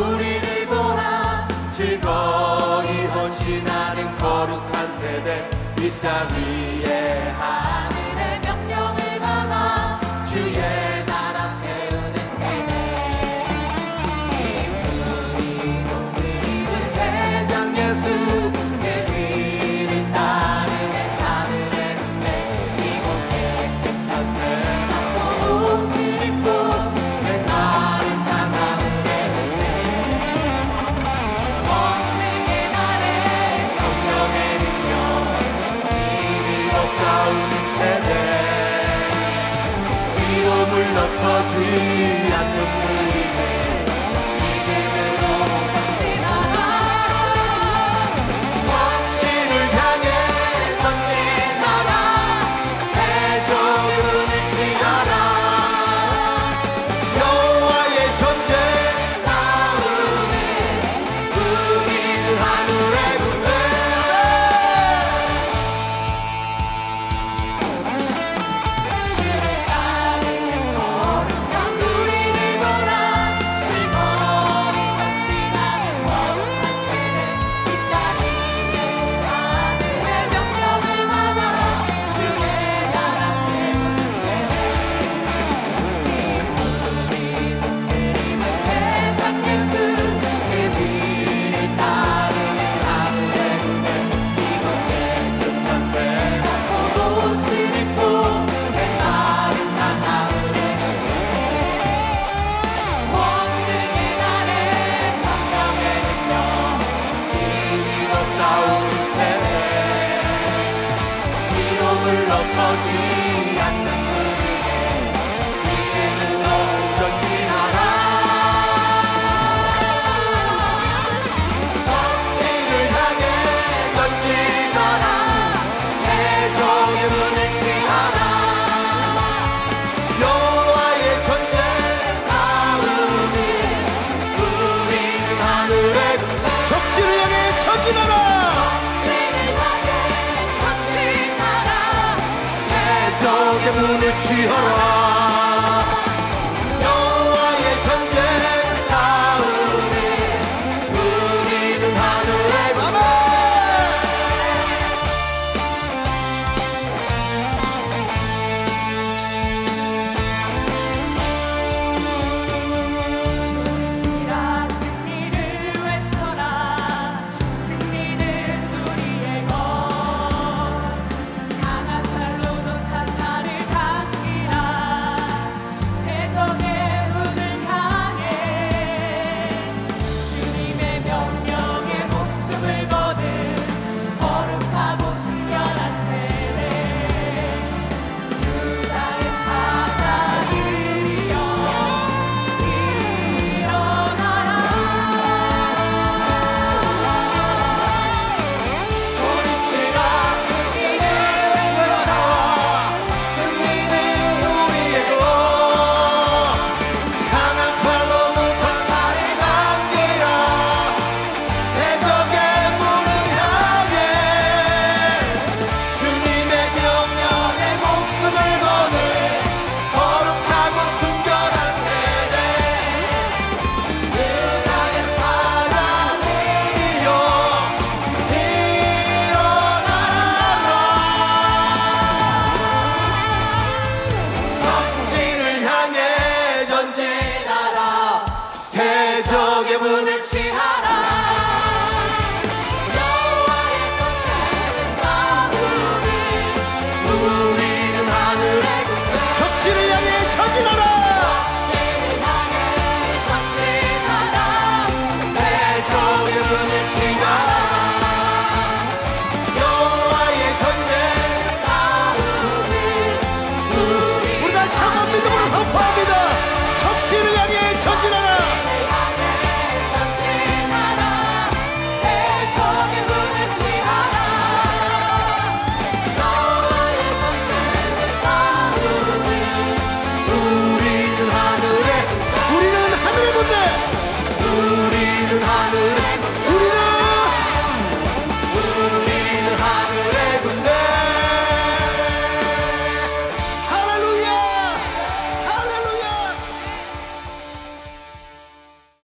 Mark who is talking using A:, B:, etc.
A: 우리를 보라. 즐거이 헌신하는 거룩한 세대 이 땅 위에 하 물러서지 않는 그 물러서지. 사역의 문을 취하라. 起航。